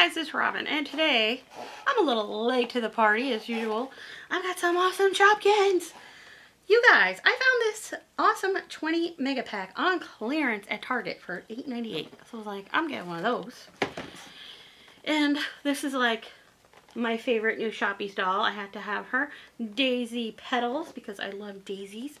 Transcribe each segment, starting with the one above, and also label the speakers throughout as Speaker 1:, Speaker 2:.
Speaker 1: guys, it's Robin, and today I'm a little late to the party as usual. I've got some awesome Shopkins. You guys, I found this awesome 20 mega pack on clearance at Target for $8.98. So I was like, I'm getting one of those. And this is like my favorite new Shoppies doll. I had to have her. Daisy Petals because I love daisies.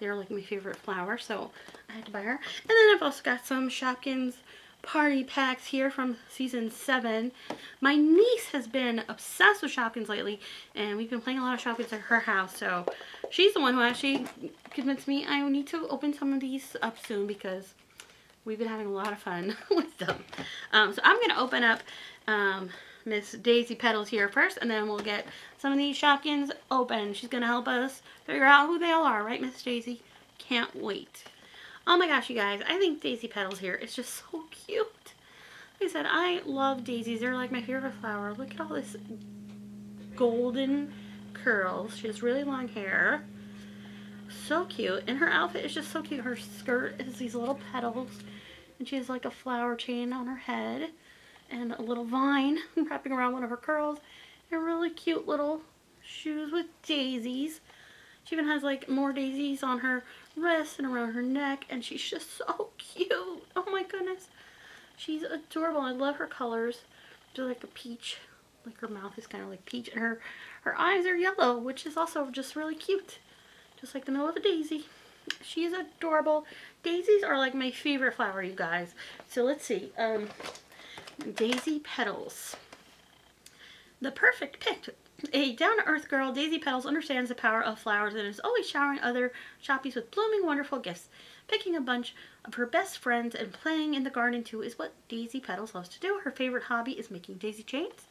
Speaker 1: They're like my favorite flower, so I had to buy her. And then I've also got some Shopkins party packs here from season 7. My niece has been obsessed with Shopkins lately, and we've been playing a lot of Shopkins at her house, so she's the one who actually convinced me I need to open some of these up soon because we've been having a lot of fun with them. Um, so I'm going to open up um, Miss Daisy Petals here first, and then we'll get some of these Shopkins open. She's going to help us figure out who they all are, right, Miss Daisy? Can't wait. Oh my gosh, you guys, I think Daisy Petals here is just so cute. Like I said, I love daisies. They're like my favorite flower. Look at all this golden curls. She has really long hair. So cute. And her outfit is just so cute. Her skirt is these little petals. And she has like a flower chain on her head. And a little vine wrapping around one of her curls. And really cute little shoes with daisies. She even has like more daisies on her wrist and around her neck and she's just so cute. Oh my goodness. She's adorable. I love her colors. She's like a peach. Like her mouth is kind of like peach and her, her eyes are yellow which is also just really cute. Just like the middle of a daisy. She is adorable. Daisies are like my favorite flower you guys. So let's see. Um, daisy petals. The perfect pick a down-to-earth girl, Daisy Petals understands the power of flowers and is always showering other shoppies with blooming, wonderful gifts. Picking a bunch of her best friends and playing in the garden too is what Daisy Petals loves to do. Her favorite hobby is making daisy chains.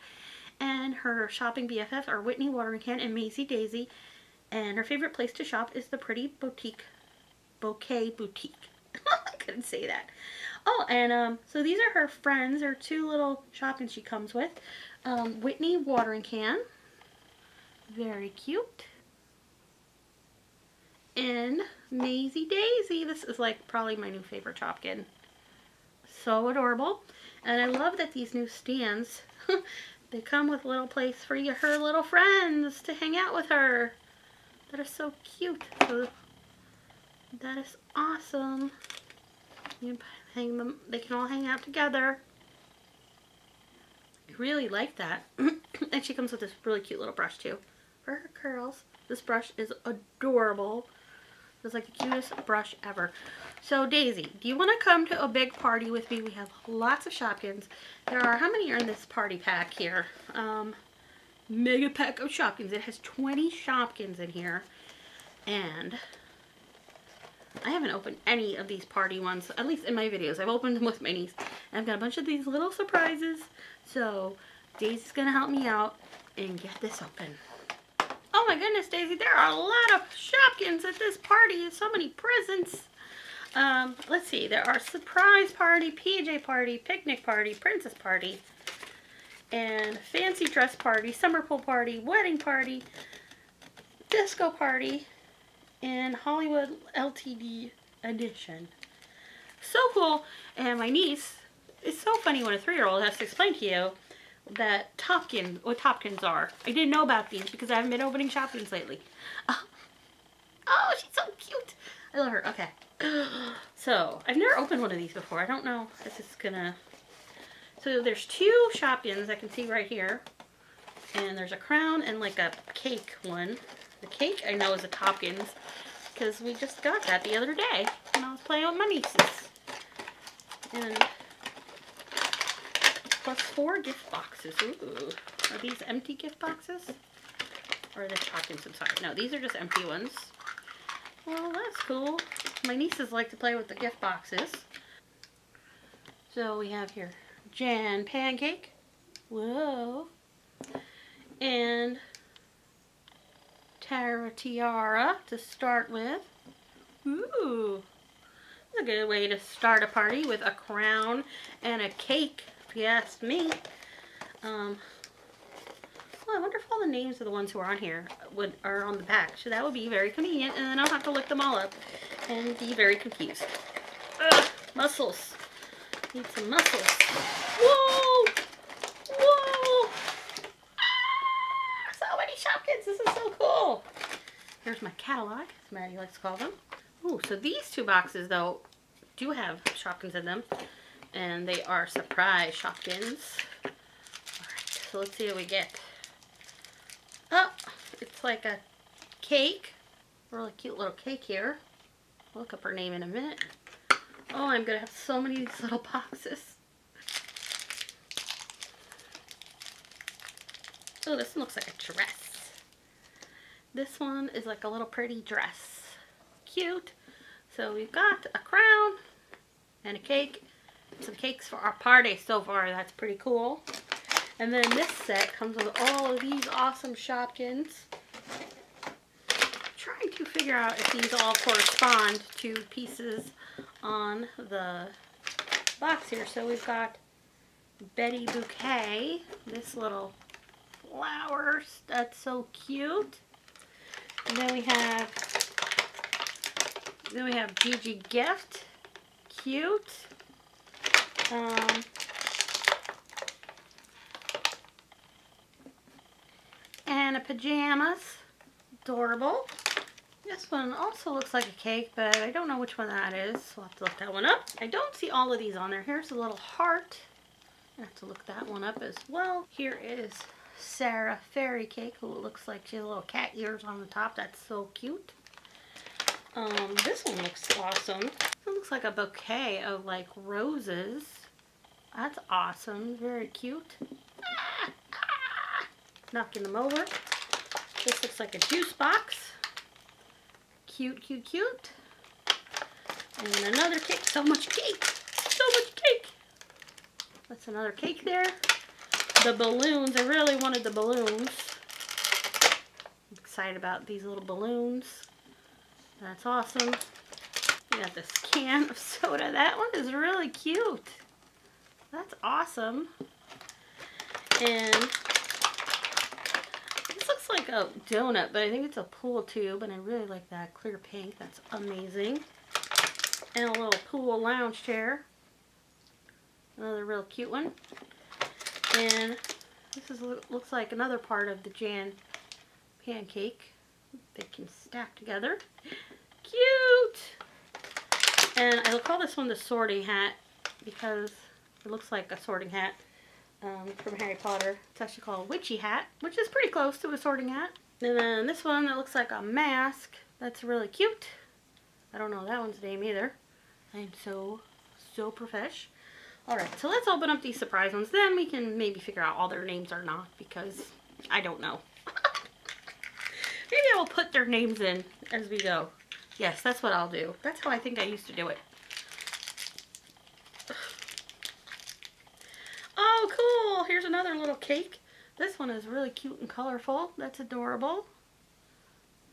Speaker 1: And her shopping BFF are Whitney Watering Can and Maisie Daisy. And her favorite place to shop is the Pretty Boutique, Bouquet Boutique. I couldn't say that. Oh, and um, so these are her friends, her two little Shopkins she comes with. Um, Whitney Watering Can. Very cute. And Maisie Daisy. This is like probably my new favorite Shopkin. So adorable. And I love that these new stands, they come with a little place for you, her little friends to hang out with her. That is so cute. That is awesome. You hang them, they can all hang out together. I really like that. and she comes with this really cute little brush too for her curls. This brush is adorable. It's like the cutest brush ever. So Daisy, do you want to come to a big party with me? We have lots of Shopkins. There are, how many are in this party pack here? Um, mega pack of Shopkins. It has 20 Shopkins in here. And I haven't opened any of these party ones, at least in my videos. I've opened them with minis. And I've got a bunch of these little surprises. So Daisy's going to help me out and get this open. My goodness, Daisy, there are a lot of Shopkins at this party. So many presents. Um, let's see, there are surprise party, PJ party, picnic party, princess party, and fancy dress party, summer pool party, wedding party, disco party, and Hollywood LTD edition. So cool. And my niece, it's so funny when a three-year-old has to explain to you that Topkins, what Topkins are. I didn't know about these because I haven't been opening Shopkins lately. Oh, oh, she's so cute. I love her. Okay. So, I've never opened one of these before. I don't know if this is gonna... So, there's two Shopkins I can see right here. And there's a crown and like a cake one. The cake I know is a Topkins because we just got that the other day when I was playing with my nieces. And plus four gift boxes. Ooh. Are these empty gift boxes? Or are they Shopkins inside? No, these are just empty ones. Well, that's cool. My nieces like to play with the gift boxes. So we have here Jan Pancake. Whoa. And Tara Tiara to start with. Ooh. That's a good way to start a party with a crown and a cake if you ask me. Um, well, I wonder if all the names of the ones who are on here would are on the back. So that would be very convenient, and then I'll have to look them all up and be very confused. Ugh, muscles. Need some muscles. Whoa! Whoa! Ah, so many Shopkins. This is so cool. Here's my catalog, as Maddie likes to call them. Ooh, so these two boxes, though, do have Shopkins in them. And they are surprise Shopkins. So let's see what we get. Oh, it's like a cake. Really cute little cake here. I'll look up her name in a minute. Oh, I'm going to have so many of these little boxes. Oh, this one looks like a dress. This one is like a little pretty dress. Cute. So we've got a crown and a cake. Some cakes for our party so far. That's pretty cool. And then this set comes with all of these awesome Shopkins. trying to figure out if these all correspond to pieces on the box here. So we've got Betty Bouquet, this little flowers. That's so cute. And then we have then we have Gigi Gift. Cute. Um, and a pajamas. Adorable. This one also looks like a cake, but I don't know which one that is. We'll have to look that one up. I don't see all of these on there. Here's a little heart. I have to look that one up as well. Here is Sarah Fairy Cake, who looks like she has little cat ears on the top. That's so cute. Um, this one looks awesome. It looks like a bouquet of like roses. That's awesome. Very cute. Knocking them over. This looks like a juice box. Cute, cute, cute. And another cake. So much cake. So much cake. That's another cake there the balloons. I really wanted the balloons. I'm excited about these little balloons. That's awesome. Got this can of soda. That one is really cute. That's awesome. And this looks like a donut, but I think it's a pool tube, and I really like that clear pink. That's amazing. And a little pool lounge chair. Another real cute one. And this is looks like another part of the Jan pancake. They can stack together. Cute! And I will call this one the sorting hat because it looks like a sorting hat um, from Harry Potter. It's actually called a witchy hat, which is pretty close to a sorting hat. And then this one that looks like a mask. That's really cute. I don't know that one's name either. I'm so, so profesh. Alright, so let's open up these surprise ones. Then we can maybe figure out all their names or not because I don't know. maybe I will put their names in as we go. Yes, that's what I'll do. That's how I think I used to do it. Oh, cool. Here's another little cake. This one is really cute and colorful. That's adorable.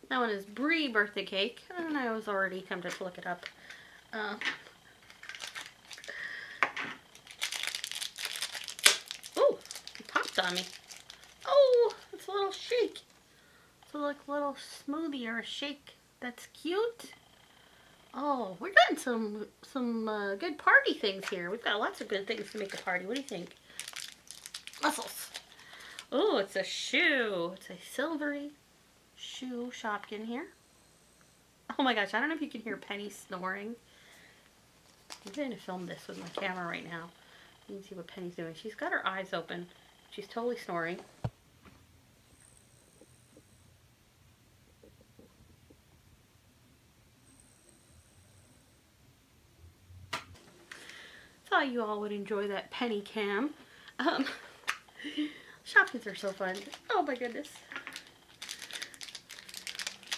Speaker 1: That one is Brie birthday cake. And I was already tempted to look it up. Uh, oh, it popped on me. Oh, it's a little shake. It's like a little smoothie or a shake. That's cute. Oh, we're getting some some uh, good party things here. We've got lots of good things to make a party. What do you think? Muscles. Oh, it's a shoe. It's a silvery shoe Shopkin here. Oh my gosh, I don't know if you can hear Penny snoring. I'm going to film this with my camera right now. You can see what Penny's doing. She's got her eyes open. She's totally snoring. Thought you all would enjoy that penny cam. Um, Shopkins are so fun. Oh my goodness.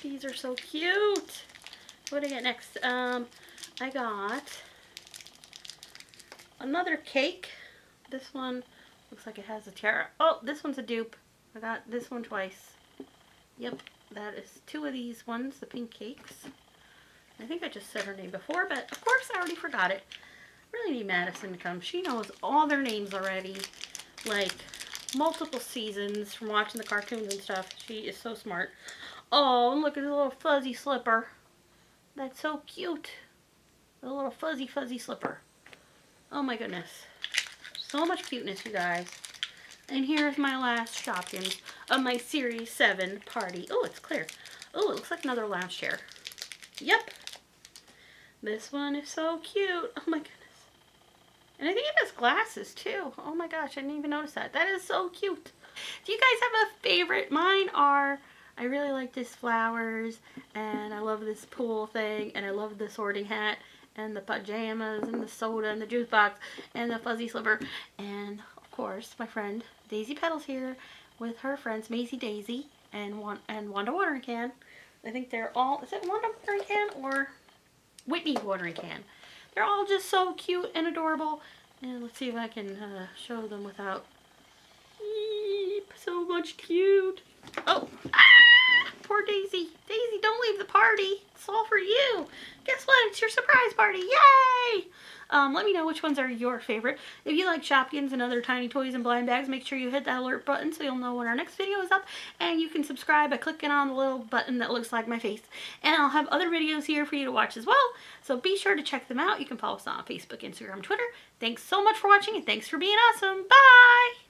Speaker 1: These are so cute. What do I get next? Um, I got another cake. This one Looks like it has a tiara. Oh, this one's a dupe. I got this one twice. Yep, that is two of these ones, the pink cakes. I think I just said her name before, but of course I already forgot it. Really need Madison to come. She knows all their names already. Like, multiple seasons from watching the cartoons and stuff. She is so smart. Oh, look at the little fuzzy slipper. That's so cute. The little fuzzy, fuzzy slipper. Oh my goodness. So much cuteness, you guys. And here's my last Shopkins of my Series 7 party. Oh, it's clear. Oh, it looks like another lounge chair. Yep. This one is so cute. Oh my. And I think it has glasses too. Oh my gosh, I didn't even notice that. That is so cute. Do you guys have a favorite? Mine are, I really like this flowers, and I love this pool thing, and I love the sorting hat, and the pajamas, and the soda, and the juice box, and the fuzzy slipper, and of course, my friend Daisy Petals here with her friends Maisie Daisy and, and Wanda Watering Can. I think they're all, is it Wanda Watering Can or Whitney Watering Can? They're all just so cute and adorable. And let's see if I can uh, show them without Eep, so much cute. Oh, ah, poor Daisy. Daisy, don't leave the party. It's all for you. Guess what? It's your surprise party. Yay! Um, let me know which ones are your favorite. If you like Shopkins and other tiny toys and blind bags, make sure you hit that alert button so you'll know when our next video is up. And you can subscribe by clicking on the little button that looks like my face. And I'll have other videos here for you to watch as well. So be sure to check them out. You can follow us on Facebook, Instagram, Twitter. Thanks so much for watching and thanks for being awesome. Bye!